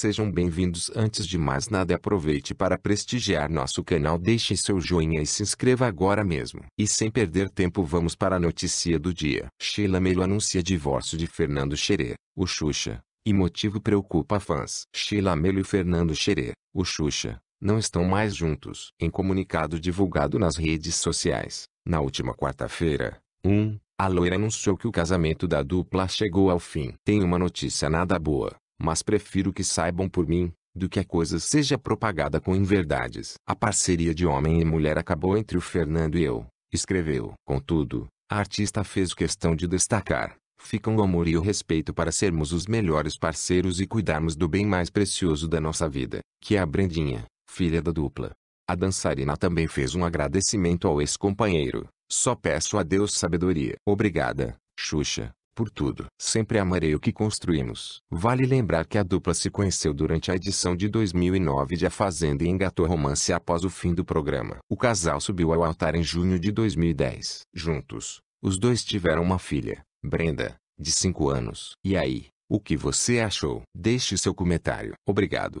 Sejam bem-vindos antes de mais nada aproveite para prestigiar nosso canal deixe seu joinha e se inscreva agora mesmo. E sem perder tempo vamos para a notícia do dia. Sheila Mello anuncia divórcio de Fernando Xerê, o Xuxa, e motivo preocupa fãs. Sheila Mello e Fernando Xerê, o Xuxa, não estão mais juntos. Em comunicado divulgado nas redes sociais, na última quarta-feira, um, a loira anunciou que o casamento da dupla chegou ao fim. Tem uma notícia nada boa, mas prefiro que saibam por mim, do que a coisa seja propagada com inverdades. A parceria de homem e mulher acabou entre o Fernando e eu, escreveu. Contudo, a artista fez questão de destacar, ficam o amor e o respeito para sermos os melhores parceiros e cuidarmos do bem mais precioso da nossa vida, que é a Brendinha, filha da dupla. A dançarina também fez um agradecimento ao ex-companheiro. Só peço a Deus sabedoria. Obrigada, Xuxa, por tudo. Sempre amarei o que construímos. Vale lembrar que a dupla se conheceu durante a edição de 2009 de A Fazenda e engatou romance após o fim do programa. O casal subiu ao altar em junho de 2010. Juntos, os dois tiveram uma filha, Brenda, de 5 anos. E aí, o que você achou? Deixe seu comentário. Obrigado.